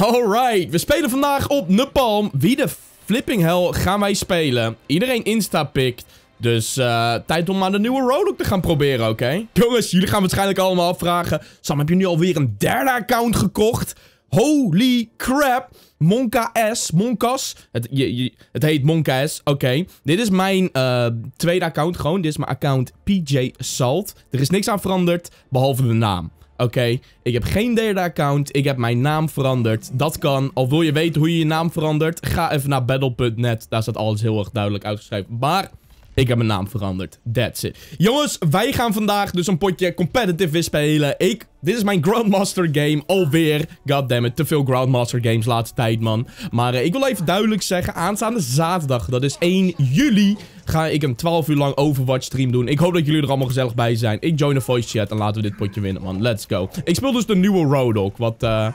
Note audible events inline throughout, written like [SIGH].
Alright, we spelen vandaag op Nepalm. Wie de flipping hell gaan wij spelen? Iedereen insta-pikt. Dus uh, tijd om maar de nieuwe Roadhog te gaan proberen, oké? Jongens, jullie gaan waarschijnlijk allemaal afvragen... Sam, heb je nu alweer een derde account gekocht? Holy crap! Monka S, Monkas. Het, je, het heet Monka S, oké. Dit is mijn uh, tweede account gewoon. Dit is mijn account PJ Salt. Er is niks aan veranderd, behalve de naam. Oké, ik heb geen derde account. Ik heb mijn naam veranderd. Dat kan. Al wil je weten hoe je je naam verandert, ga even naar battle.net. Daar staat alles heel erg duidelijk uitgeschreven. Maar ik heb mijn naam veranderd. That's it. Jongens, wij gaan vandaag dus een potje competitive weer spelen. Ik, dit is mijn Grandmaster game alweer. Goddammit, te veel Grandmaster games laatste tijd, man. Maar uh, ik wil even duidelijk zeggen, aanstaande zaterdag, dat is 1 juli, ga ik een 12 uur lang Overwatch stream doen. Ik hoop dat jullie er allemaal gezellig bij zijn. Ik join de voice chat en laten we dit potje winnen, man. Let's go. Ik speel dus de nieuwe Roadhog, wat uh,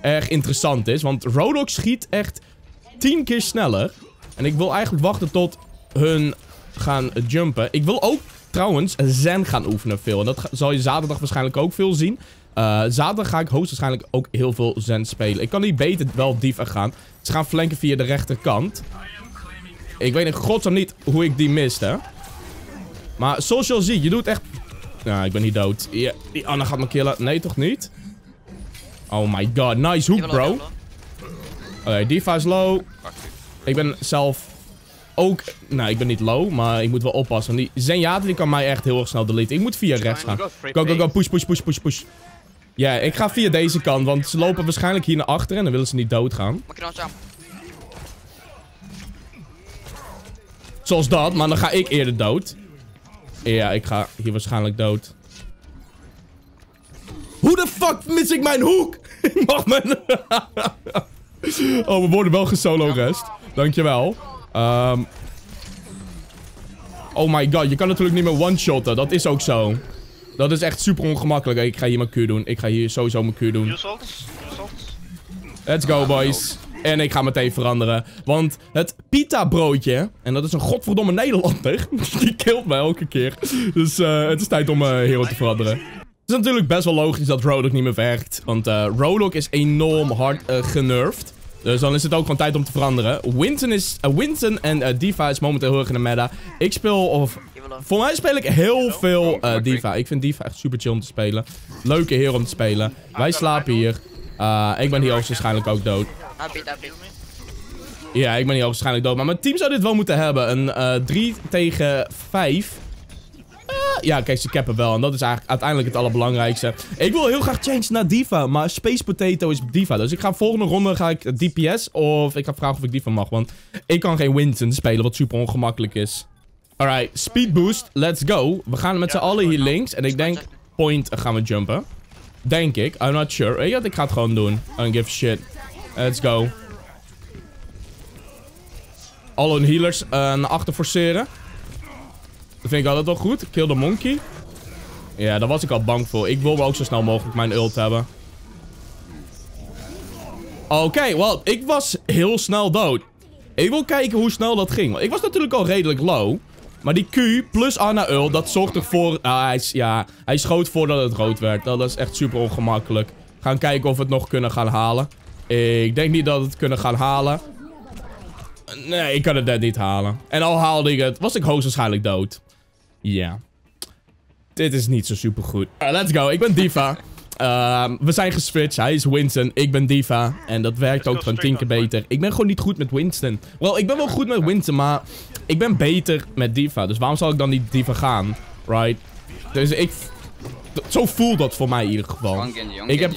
erg interessant is. Want Roadhog schiet echt 10 keer sneller. En ik wil eigenlijk wachten tot hun gaan jumpen. Ik wil ook trouwens zen gaan oefenen veel. En dat zal je zaterdag waarschijnlijk ook veel zien. Uh, zaterdag ga ik hoogstwaarschijnlijk ook heel veel zen spelen. Ik kan niet beter wel dieper gaan. Ze gaan flanken via de rechterkant. Ik weet in godsnaam niet hoe ik die miste. Maar zoals je al ziet, je doet echt... Nou, ik ben niet dood. Ja, die Anna gaat me killen. Nee, toch niet? Oh my god. Nice hoek, bro. Oké, okay, Diva is low. Ik ben zelf ook... Nou, ik ben niet low, maar ik moet wel oppassen. Die Zenyatta die kan mij echt heel erg snel deleten. Ik moet via rechts gaan. Go, go, go. Push, push, push, push, push. Ja, ik ga via deze kant, want ze lopen waarschijnlijk hier naar achteren en dan willen ze niet doodgaan. Zoals dat, maar dan ga ik eerder dood. Ja, ik ga hier waarschijnlijk dood. Hoe de fuck mis ik mijn hoek? [LAUGHS] Ik mag mijn... [LAUGHS] oh, we worden wel gesolo rest. Dankjewel. Um, oh my god, je kan natuurlijk niet meer one-shotten. Dat is ook zo. Dat is echt super ongemakkelijk. Ik ga hier mijn Q doen. Ik ga hier sowieso mijn Q doen. Let's go, boys. En ik ga meteen veranderen. Want het pita broodje, en dat is een godverdomme Nederlander, [LAUGHS] die killt mij elke keer. Dus uh, het is tijd om uh, hero te veranderen. Het is natuurlijk best wel logisch dat Roadhog niet meer werkt. Want uh, Roadhog is enorm hard genervd. Dus dan is het ook gewoon tijd om te veranderen. Winston, is, uh, Winston en uh, Diva is momenteel heel erg in de meta. Ik speel, of... Voor mij speel ik heel veel uh, Diva. Ik vind Diva echt super chill om te spelen. Leuke heer om te spelen. Wij slapen hier. ik ben hier waarschijnlijk ook dood. Ja, ik ben hier waarschijnlijk dood. Maar mijn team zou dit wel moeten hebben. Een 3 tegen 5. Ja, kijk, ze cappen wel. En dat is eigenlijk uiteindelijk het allerbelangrijkste. Ik wil heel graag change naar Diva. Maar Space Potato is Diva. Dus ik ga volgende ronde ga ik DPS. Of ik ga vragen of ik Diva mag. Want ik kan geen Winston spelen. Wat super ongemakkelijk is. Alright, speed boost. Let's go. We gaan met z'n allen hier links. En ik denk point gaan we jumpen. Denk ik. I'm not sure. Weet je wat? Ik ga het gewoon doen. I don't give shit. Let's go. Alle hun healers uh, naar achter forceren. Vind ik altijd wel goed. Kill the monkey. Ja, daar was ik al bang voor. Ik wil ook zo snel mogelijk mijn ult hebben. Oké, okay, well, ik was heel snel dood. Ik wil kijken hoe snel dat ging. Ik was natuurlijk al redelijk low. Maar die Q plus Anna ult, dat zorgt ervoor... Uh, hij, ja, hij schoot voordat het rood werd. Dat is echt super ongemakkelijk. Gaan kijken of we het nog kunnen gaan halen. Ik denk niet dat we het kunnen gaan halen. Nee, ik kan het net niet halen. En al haalde ik het, was ik hoogstwaarschijnlijk dood. Ja. Dit is niet zo super goed. let's go. Ik ben Diva. Uh, [LAUGHS] we zijn geswitcht. Hij is Winston. Ik ben Diva. En dat werkt ook gewoon tien keer beter. Ik ben gewoon niet goed met Winston. Wel, ik ben wel goed met Winston, maar ik ben beter met Diva. Dus waarom zal ik dan niet Diva gaan? Right? Dus ik... Zo voelt dat voor mij in ieder geval. Ik heb...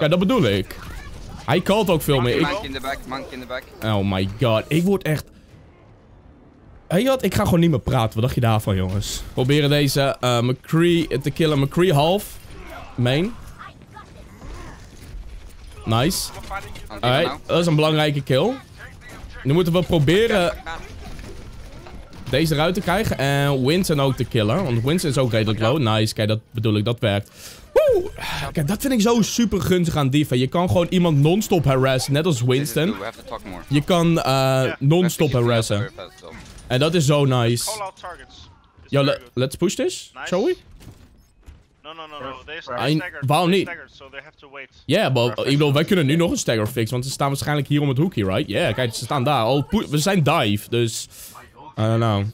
Ja, dat bedoel ik. Hij called ook veel meer. Ik... Oh my god. Ik word echt... Hey, wat? Ik ga gewoon niet meer praten. Wat dacht je daarvan, jongens? Proberen deze uh, McCree te killen. McCree half. Main. Nice. Alright, dat is een belangrijke kill. Nu moeten we proberen deze eruit te krijgen. En Winston ook te killen. Want Winston is ook redelijk low. Nice, kijk, dat bedoel ik. Dat werkt. Woe! Kijk, dat vind ik zo super gunstig aan Diva. Je kan gewoon iemand non-stop harassen. Net als Winston. Je kan uh, non-stop harassen. En dat is zo nice. Yo, le let's push this, shall we? No, no, no, no. They staggered. waarom niet? so they have to wait. Ja, yeah, but ik bedoel, wij kunnen nu nog een stagger fix, want ze staan waarschijnlijk hier om het hoekje, right? Ja, yeah, kijk, ze staan daar. Oh, we zijn dive, dus... I don't know.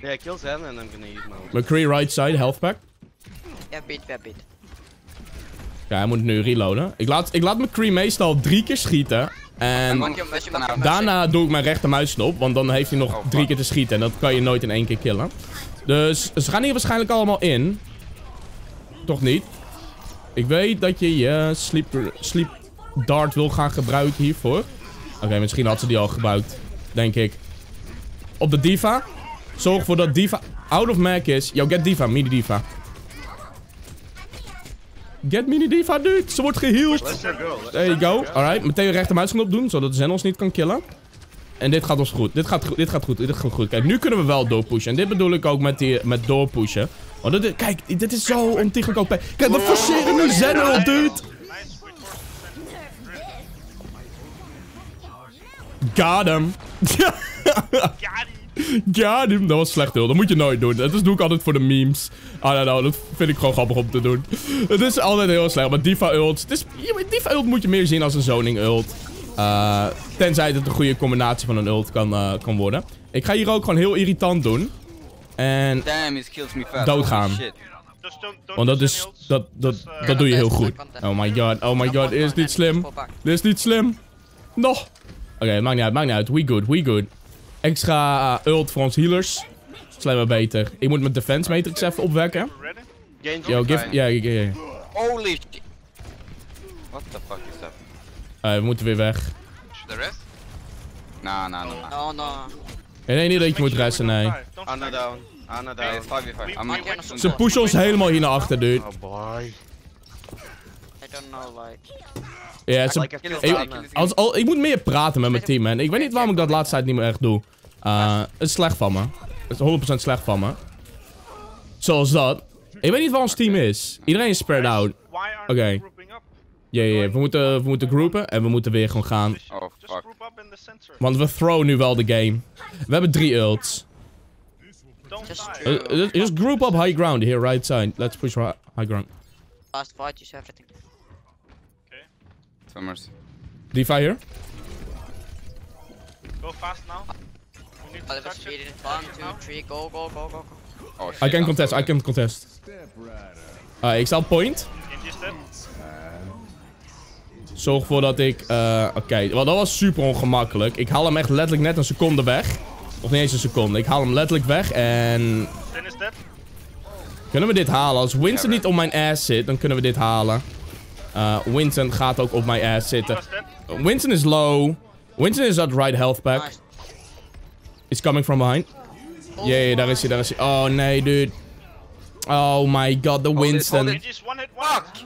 Yeah, kill Zen and I'm gonna use my. McCree right side, health pack. Ja, beat, ja, beat. Ja, hij moet nu reloaden. Ik laat, ik laat McCree meestal drie keer schieten. En daarna doe ik mijn rechtermuisknop, want dan heeft hij nog Oh, drie keer te schieten. En dat kan je nooit in één keer killen. Dus ze gaan hier waarschijnlijk allemaal in. Toch niet? Ik weet dat je je sleep, sleep dart wil gaan gebruiken hiervoor. Oké, misschien had ze die al gebruikt. Denk ik. Op de diva. Zorg ervoor dat diva out of mag is. Yo, get diva, mini diva. Get mini diva, dude. Ze wordt geheeld. There you go. Alright, meteen rechtermuisknop doen, zodat Zen ons niet kan killen. En dit gaat ons goed. Dit gaat, goed. dit gaat goed. Dit gaat goed. Kijk, nu kunnen we wel doorpushen. En dit bedoel ik ook met, die, met doorpushen. Want dit, kijk, dit is zo ontiegelijk OP. Kijk, we forceren nu Zen al, dude. Got him. [LAUGHS] Him. Dat was slecht, heel. Dat moet je nooit doen. Dat is- doe ik altijd voor de memes. I don't know, dat vind ik gewoon grappig om te doen. Het is altijd heel slecht. Maar Diva ult. Het is, Diva ult moet je meer zien als een zoning ult. Eh, tenzij het een goede combinatie van een ult kan, eh, kan worden. Ik ga hier ook gewoon heel irritant doen. En, Damn, he kills me fast. Doodgaan. Want dat is, dat, dat, Just, uh, dat doe je heel goed. Oh my god, oh my god, dit is niet slim. Dit is niet slim. Nog. Oké, maakt niet uit, maakt niet uit. We good, we good. Extra uh, ult voor ons healers. Slijm maar beter. Ik moet mijn defense matrix even opwekken. Yo, give... Ja, ja, ja. Holy shit. What the fuck is that? Eh, we moeten weer weg. The rest? Nah, nah, nah, nah. No, no. Nee, nee, niet dat je moet resten, nee. Anna down. Anna down. it's 5v5. I'm Mag je in nog Ze pushen ons helemaal hier naar achter, dude. Oh boy. Don't know, like... Ja. Like Ik, als, al, ik moet meer praten met mijn team, man. Ik weet niet waarom ik dat laatste tijd niet meer echt doe. Eh, het is slecht van me. Het is 100% slecht van me. Zoals dat. Ik weet niet waar ons team is. Iedereen is spread out. Oké. up? Ja, ja, ja. We moeten, we moeten groupen en we moeten weer gewoon gaan. Just, Oh, just fuck. Want we throw nu wel de game. We hebben drie ults. Just true. Uh, uh, just group up high ground here, right side. Let's push high ground. Last fight, use everything. Summers. Diva here. Go fast now. We need to Oh, touch it. Touch One, two, three, go, go, go, go, go. Oh shit. I can contest, I can contest. Uh, ik sta op point. Zorg ervoor dat ik... eh, Oké, want dat was super ongemakkelijk. Ik haal hem echt letterlijk net een seconde weg. Of niet eens een seconde. Ik haal hem letterlijk weg en... Kunnen we dit halen? Als Winston niet op mijn ass zit, dan kunnen we dit halen. Uh, Winston gaat ook op mijn ass zitten. Winston is low. Winston is at right health pack. Is coming from behind. Ja, ja, daar is hij, daar is hij. Oh nee, dude. Oh my god, Winston. Oh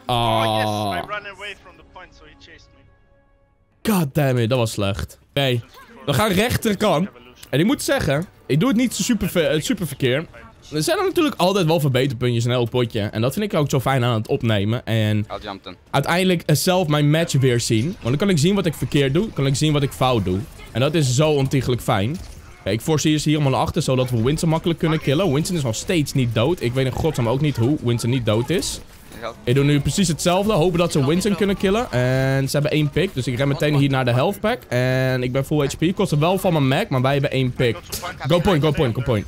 Oh, yes, I ran away from the point, so he chased me. god damn it, dat was slecht. Oké, we gaan rechterkant. En ik moet zeggen, ik doe het niet zo super, ver- eh, super verkeerd. Er zijn er natuurlijk altijd wel verbeterpuntjes in elk potje. En dat vind ik ook zo fijn aan het opnemen. En uiteindelijk eh, zelf mijn match weer zien. Want dan kan ik zien wat ik verkeerd doe. kan ik zien wat ik fout doe. En dat is zo ontiegelijk fijn. Kijk, ik forceer ze hier allemaal naar achter, zodat we Winston makkelijk kunnen killen. Winston is nog steeds niet dood. Ik weet in godsnaam ook niet hoe Winston niet dood is. Ik doe nu precies hetzelfde. Hopen dat ze Winston kunnen killen. En ze hebben één pick. Dus ik ren meteen hier naar de health pack. En ik ben full HP. Kost wel van mijn mag, maar wij hebben één pick. Go point, go point, go point.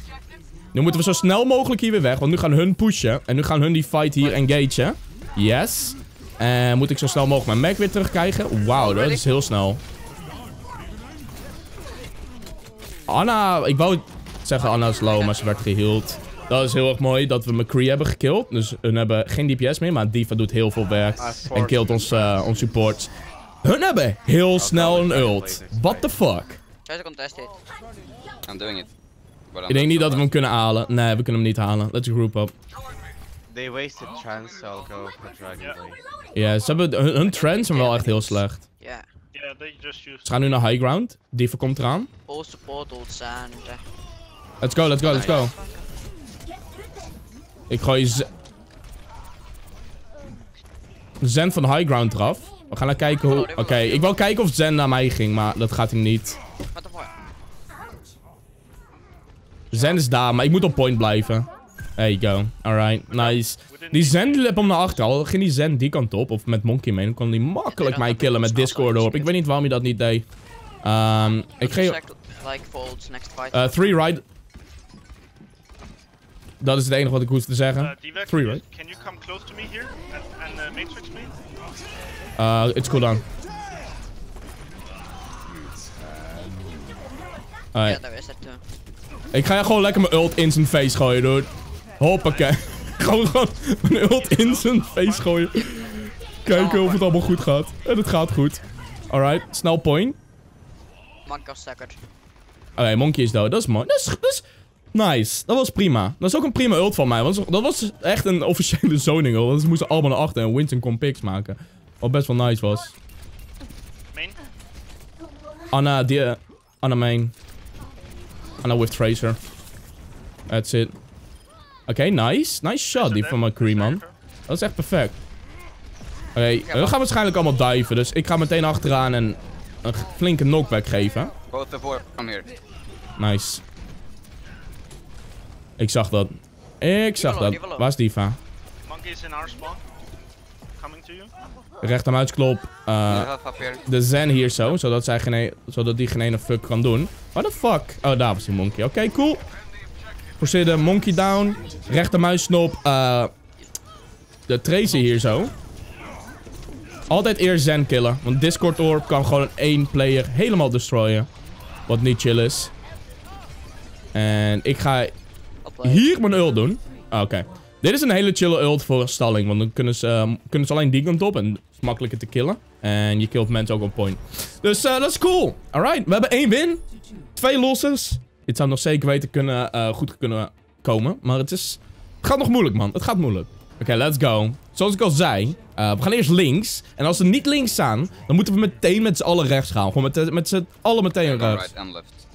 Nu moeten we zo snel mogelijk hier weer weg. Want nu gaan hun pushen. En nu gaan hun die fight hier engagen. Yes. En moet ik zo snel mogelijk mijn mag weer terugkrijgen. Wauw, dat is heel snel. Anna, ik wou zeggen Anna is low, maar ze werd geheeld. Dat is heel erg mooi dat we McCree hebben gekillt. Dus hun hebben geen DPS meer, maar Diva doet heel veel werk. En killt ons, eh ons supports. Hun hebben heel snel een ult. What the fuck? Try to contest it. I'm doing it. Ik denk niet dat we hem kunnen halen. Nee, we kunnen hem niet halen. Let's group up. They wasted trance, so I'll go for Dragon Blade. Ja, ze hebben, hun, hun trends zijn wel echt heel slecht. Yeah. Yeah, they just used. Ze gaan nu naar high ground. Diva komt eraan. All support, all sand. Let's go, let's go, let's go. Ik gooi Zen van high ground eraf. We gaan naar kijken hoe... Oké, ik wil kijken of Zen naar mij ging, maar dat gaat hij niet. What the fuck? Zen is daar, maar ik moet op point blijven. There you go. Alright, nice. Die Zen die liep om naar achter. Al ging die Zen die kant op, of met Monkey mee, dan kon die makkelijk mij killen met Discord op. Ik weet niet waarom hij dat niet deed. Ehm, ik ga je... Check, like folds next fight. eh, three right. Dat is het enige wat ik hoef te zeggen. Uh, Diva, Three, right? can you come close to me here and, uh, matrix me? Uh, it's cooldown. yeah, Alright. there is that too. Ik ga gewoon lekker mijn ult in zijn face gooien, dude. Hoppakee. [LAUGHS] gewoon gewoon mijn ult in zijn face gooien. Kijken of het allemaal goed gaat. En het gaat goed. Alright, snel point. Monk got staggered. Oké, Monkey is dood. Dat is mooi. Dat is, dat is nice. Dat was prima. Dat is ook een prima ult van mij. want Dat was echt een officiële zoning ult. Want Ze moesten allemaal naar achter en Winston kon picks maken. Wat best wel nice was. Main? Anna, die, eh, Anna main. Anna with Tracer. That's it. Oké, nice. Nice shot die van McCree, man. Dat is echt perfect. Oké, we gaan waarschijnlijk allemaal diven. Dus ik ga meteen achteraan en een flinke knockback geven. Both of war. Come here. Nice. Ik zag dat. Ik zag dat. Waar is Diva? Monkey is in our spawn. Coming to you. Rechtermuisklop. You eh de Zen hier zo, zodat, zij geen, e- zodat die geen ene fuck kan doen. What the fuck? Oh, daar was die monkey. Oké, cool. Proceeden, monkey down. Rechtermuisknop. eh de Tracer hier zo. Altijd eerst Zen killen. Want Discord Orb kan gewoon één player helemaal destroyen. Wat niet chill is. En ik ga hier mijn ult doen. Ah, Oké. Dit is een hele chille ult voor stalling. Want dan kunnen ze, ehm, kunnen ze alleen die kant op. En het is makkelijker te killen. En je killt mensen ook op point. Dus eh, dat is cool. Alright. We hebben één win. Twee losses. Dit zou nog zeker weten kunnen, eh, goed kunnen komen. Maar het is... Het gaat nog moeilijk, man. Het gaat moeilijk. Oké, let's go. Zoals ik al zei. eh, we gaan eerst links. En als we niet links staan... Dan moeten we meteen met z'n allen rechts gaan. Gewoon met, met z'n allen meteen rechts. right and left.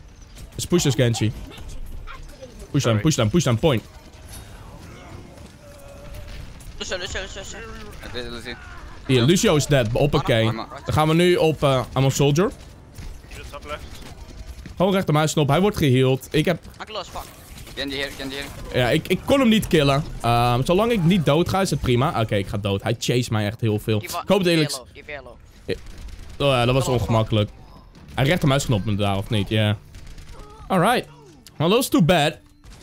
Dus push this Genji. Push them, push them, push them, point. Lucio, Lucio, Lucio, Lucio. Hier, Lucio is dead. Hoppakee. I'm- Dan gaan we nu op uh, I'm a Soldier. Gewoon rechtermuisknop. Hij wordt geheeld. Ik heb... As fuck. Genji here. Ja, ik, ik kon hem niet killen. Ehm, zolang ik niet dood ga, is het prima. Oké, ik ga dood. Hij chase mij echt heel veel. Ik hoop die yellow. Oh ja, dat was ongemakkelijk. Hij rechtermuisknop me daar, of niet? Ja. Alright. Well, dat is too bad.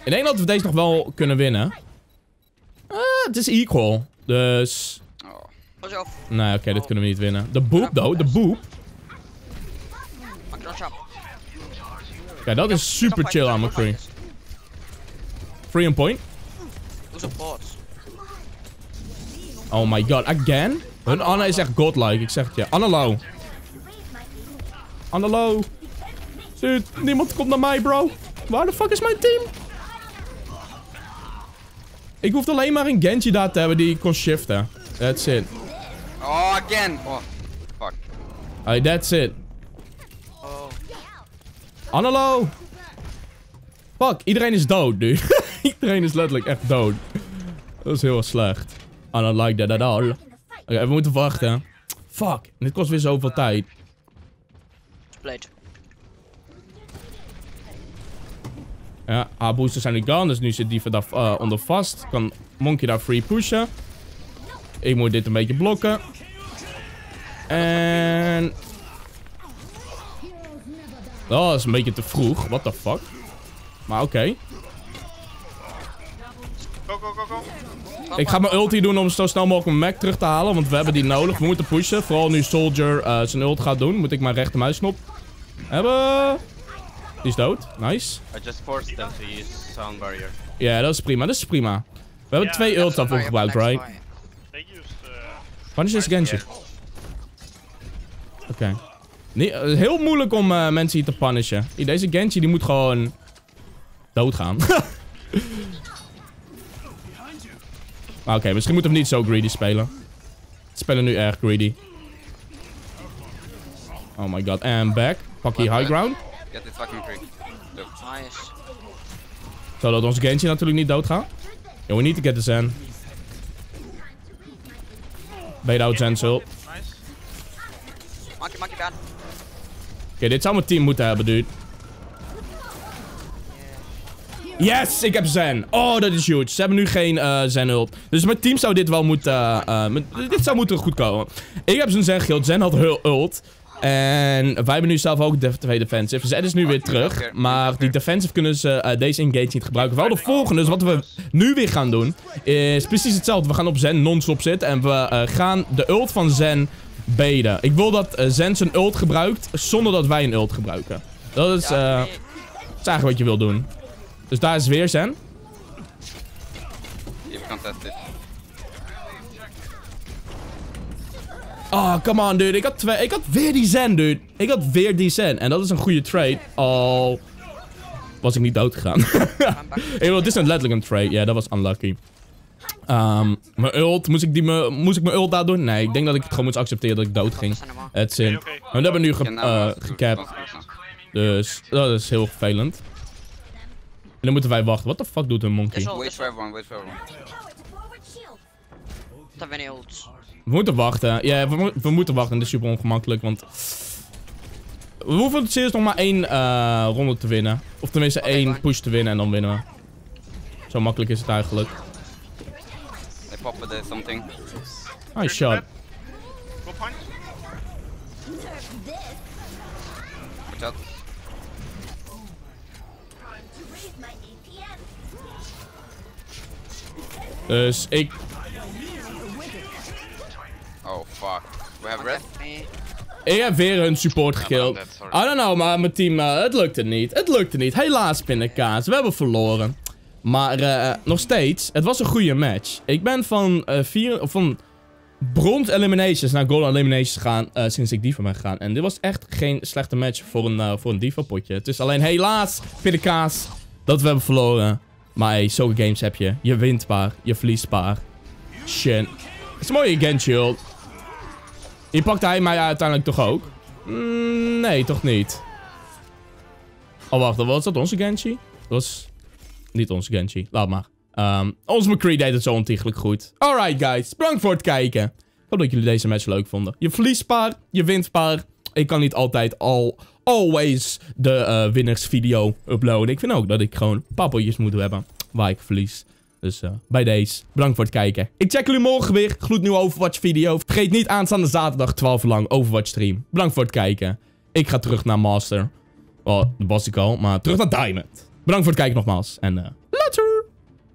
Ik denk dat we deze nog wel kunnen winnen. Het is equal. Dus... Oh. Nee, oké, dit kunnen we niet winnen. De boop, though. De jump. Ja, dat is super chill aan McCree. Free on point. Oh my god, again? Hun Anna is echt godlike, ik zeg het je. Anna low. Anna low. Dude, niemand komt naar mij, bro. Waar de fuck is mijn team? Ik hoefde alleen maar een Genji daar te hebben die kon shiften. That's it. Oh, again! Oh, fuck. Alright, that's it. Oh. Anna low. Fuck, iedereen is dood, dude. [LAUGHS] iedereen is letterlijk echt dood. Dat is heel slecht. I don't like that at all. Oké, we moeten wachten. Fuck, dit kost weer zoveel tijd. Split. Ja, haar boosters zijn nu gone, dus nu zit die daar eh, onder vast. Kan Monkey daar free pushen. Ik moet dit een beetje blokken. En... Oh, dat is een beetje te vroeg. What the fuck? Maar oké. Go, go, go, go. Ik ga mijn ulti doen om zo snel mogelijk mijn Mac terug te halen. Want we hebben die nodig. We moeten pushen. Vooral nu Soldier eh, zijn ult gaat doen. Moet ik mijn rechtermuisknop hebben. Die is dood. Nice. I just forced them to use sound barrier. Ja, dat is prima. Dat is prima. We hebben twee is daarvoor gebruikt, right? They used. Uh, Wanneer is Genji? Oké. Nee, eh, heel moeilijk om eh, mensen hier te punishen. Deze Genji die moet gewoon doodgaan. [LAUGHS] maar oké, misschien moeten we niet zo greedy spelen. We spelen nu erg greedy. Oh my god. En back. Pak hier high ground. Get this fucking. Look. Nice. Zodat onze Genji natuurlijk niet doodgaat. Yo, we need to get the Zen. Bait out Zen's ult. nice. Monkey, monkey bad. Oké, dit zou mijn team moeten hebben, dude. Yes, ik heb Zen. Oh, dat is huge. Ze hebben nu geen eh Zen ult. Dus mijn team zou dit wel moeten... eh, eh, dit zou moeten goed komen. Ik heb zijn Zen geheeld. Zen had ult. En wij hebben nu zelf ook de twee defensive. Zen is nu weer terug. Maar die defensive kunnen ze eh, deze engage niet gebruiken. Wel de volgende. Dus wat we nu weer gaan doen... Is precies hetzelfde. We gaan op Zen non-stop zitten. En we eh, gaan de ult van Zen beden. Ik wil dat eh, Zen zijn ult gebruikt. Zonder dat wij een ult gebruiken. Dat is... Dat is eigenlijk wat je wil doen. Dus daar is weer Zen. You've contested. Oh, come on, dude. Ik had, twee, ik had weer die Zen, dude. Ik had weer die Zen. En dat is een goede trade. Al was ik niet dood gegaan. [LAUGHS] Ik bedoel, dit is een letterlijk een trade. Ja, dat was unlucky. Ehm, mijn ult. Moest ik, die me, moest ik mijn ult daar doen? Nee, ik denk dat ik het gewoon moest accepteren dat ik dood ging. Het zin. We hebben nu ge, now eh, gecapt. Dus dat is heel vervelend. En dan moeten wij wachten. What the fuck doet een monkey? Is al- Wait for everyone, wait for everyone. Dat we niet ults. We moeten wachten. Ja, we, mo- we moeten wachten. Dit is super ongemakkelijk, want... We hoeven het serieus nog maar één eh, ronde te winnen. Of tenminste één fine. push te winnen en dan winnen we. Zo makkelijk is het eigenlijk. They uh, something. Nice shot. Go punch. Watch out. Dus ik... Oh fuck. We have red? Ik heb weer hun support sorry. I don't know, maar mijn team... eh, het lukte niet. Het lukte niet. Helaas, pindakaas. We hebben verloren. Maar eh, nog steeds, het was een goede match. Ik ben van, eh vier, of van bronze eliminations naar gold eliminations gegaan eh, sinds ik Diva ben gegaan. En dit was echt geen slechte match voor een, eh, voor een Diva potje. Het is alleen helaas, pindakaas, dat we hebben verloren. Maar hey, zulke games heb je. Je wint paar, je verliest paar. Shit. Het is een mooie ult. Hier pakte hij mij uiteindelijk toch ook? Mm, nee, toch niet. Oh, wacht. Was dat onze Genji? Dat was niet onze Genji. Laat maar. Ehm, onze McCree deed het zo ontiegelijk goed. Alright, guys. Bedankt voor het kijken. Ik hoop dat jullie deze match leuk vonden. Je verliest paar, je wint paar. Ik kan niet altijd al, always de eh winnersvideo uploaden. Ik vind ook dat ik gewoon pappeltjes moet hebben waar ik verlies. Dus eh, bij deze, bedankt voor het kijken. Ik check jullie morgen weer. Gloednieuwe Overwatch video. Vergeet niet aanstaande zaterdag 12 uur lang Overwatch stream. Bedankt voor het kijken. Ik ga terug naar Master. Oh, dat was ik al, maar terug naar Diamond. Bedankt voor het kijken nogmaals. En eh,